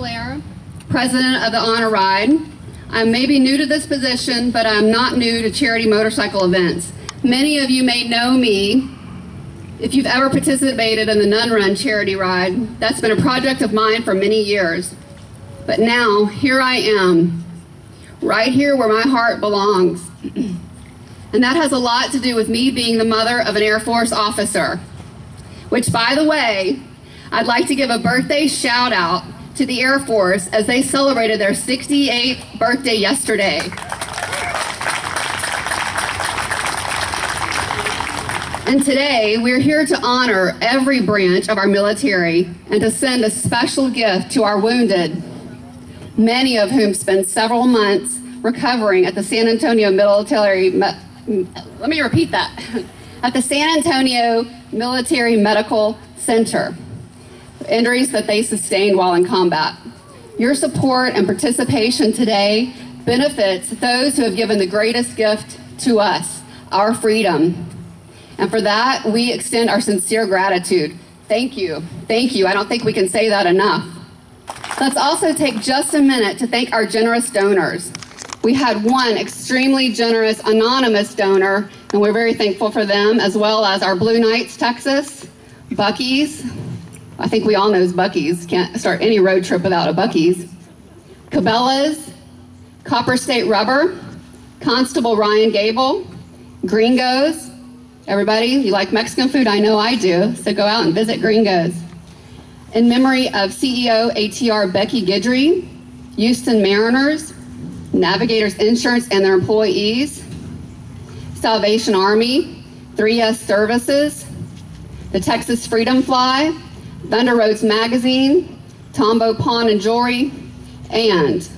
Blair, president of the Honor Ride. I may be new to this position, but I'm not new to charity motorcycle events. Many of you may know me if you've ever participated in the Nun Run charity ride. That's been a project of mine for many years. But now, here I am, right here where my heart belongs. and that has a lot to do with me being the mother of an Air Force officer. Which, by the way, I'd like to give a birthday shout out to the Air Force as they celebrated their 68th birthday yesterday. And today, we're here to honor every branch of our military and to send a special gift to our wounded, many of whom spend several months recovering at the San Antonio Military. Let me repeat that. At the San Antonio Military Medical Center injuries that they sustained while in combat. Your support and participation today benefits those who have given the greatest gift to us, our freedom. And for that, we extend our sincere gratitude. Thank you. Thank you. I don't think we can say that enough. Let's also take just a minute to thank our generous donors. We had one extremely generous anonymous donor, and we're very thankful for them, as well as our Blue Knights Texas, Buc-ee's, I think we all know Buc-ee's. Can't start any road trip without a Buc-ee's. Cabela's, Copper State Rubber, Constable Ryan Gable, Gringos. Everybody, you like Mexican food? I know I do. So go out and visit Gringos. In memory of CEO ATR Becky Guidry, Houston Mariners, Navigators Insurance and their employees, Salvation Army, 3S Services, the Texas Freedom Fly, Thunder Roads Magazine, Tomball Pawn and Jewelry, and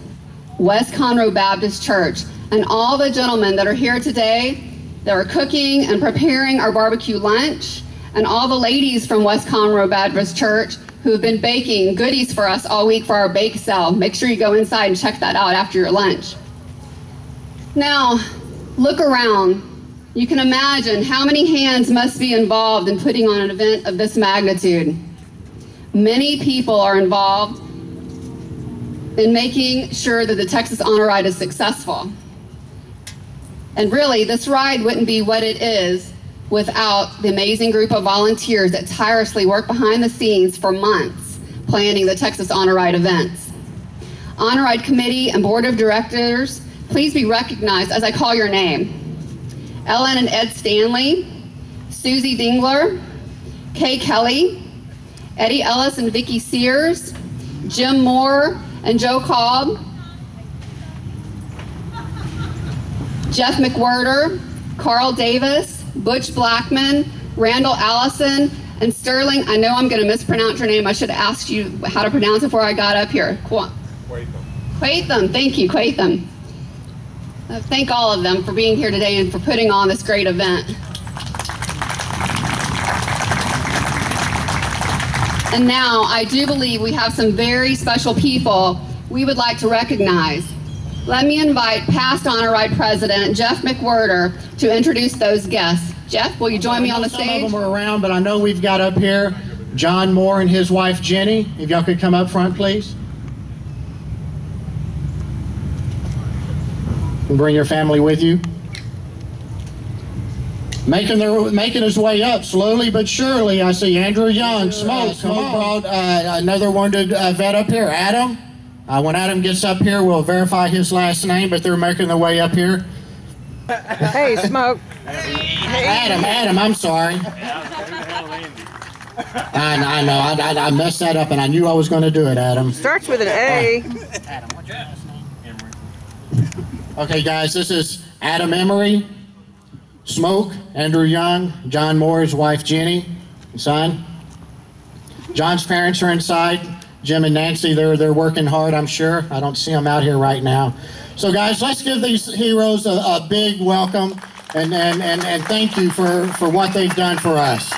West Conroe Baptist Church, and all the gentlemen that are here today that are cooking and preparing our barbecue lunch, and all the ladies from West Conroe Baptist Church who have been baking goodies for us all week for our bake sale. Make sure you go inside and check that out after your lunch. Now, look around. You can imagine how many hands must be involved in putting on an event of this magnitude. Many people are involved in making sure that the Texas Honor Ride is successful. And really, this ride wouldn't be what it is without the amazing group of volunteers that tirelessly work behind the scenes for months planning the Texas Honor Ride events. Honor Ride Committee and Board of Directors, please be recognized as I call your name. Ellen and Ed Stanley, Susie Dingler, Kay Kelly, Eddie Ellis and Vicki Sears, Jim Moore and Joe Cobb, Jeff McWhirter, Carl Davis, Butch Blackman, Randall Allison, and Sterling. I know I'm going to mispronounce your name. I should have asked you how to pronounce it before I got up here. Qu- Quatham. Thank you, Quatham. Uh, thank all of them for being here today and for putting on this great event. And now I do believe we have some very special people we would like to recognize. Let me invite past Honor Ride President Jeff McWhirter to introduce those guests. Jeff, will you join me on the Some of stage? them are around, but I know we've got up here John Moore and his wife Jenny. If y'all could come up front, please. And bring your family with you. Making their making his way up slowly but surely. I see Andrew Young, Smoke, Smoke brought uh, another wounded uh, vet up here, Adam. Uh, when Adam gets up here, we'll verify his last name, but they're making their way up here. Hey, Smoke. Adam, Adam, I'm sorry. I, I know. I, I, I messed that up, and I knew I was going to do it, Adam. Starts with an A. Adam. Okay, guys, this is Adam Emery, Smoke, Andrew Young, John Moore, his wife Jenny, son. John's parents are inside. Jim and Nancy, they're they're working hard. I'm sure. I don't see them out here right now. So, guys, let's give these heroes a, a big welcome and, and, and, and thank you for, for what they've done for us.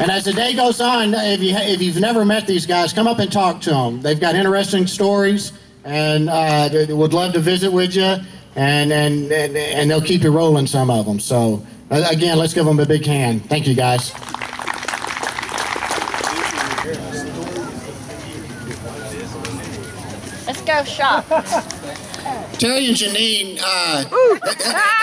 And as the day goes on, if, you, if you've never met these guys, come up and talk to them. They've got interesting stories and uh, they would love to visit with you, and, and, and, and they'll keep you rolling some of them. So, uh, again, let's give them a big hand. Thank you, guys. Let's go shop. Terry and Janine, uh,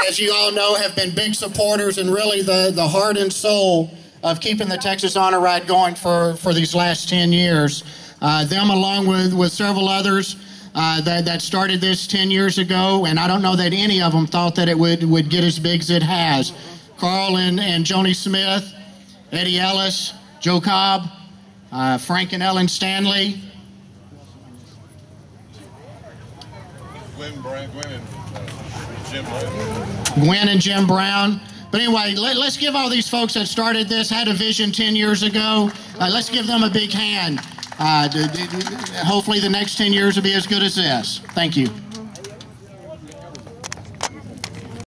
as you all know, have been big supporters and really the, the heart and soul of keeping the Texas Honor Ride going for, for these last 10 years. Uh, them, along with, with several others uh, that, that started this 10 years ago, and I don't know that any of them thought that it would, would get as big as it has. Carl and, and Joni Smith, Eddie Ellis, Joe Cobb, uh, Frank and Ellen Stanley, Gwen Brown, Gwen and uh, Jim Brown. Gwen and Jim Brown. But anyway, let, us give all these folks that started this, had a vision 10 years ago, uh, let's give them a big hand. Uh, hopefully, the next 10 years will be as good as this. Thank you.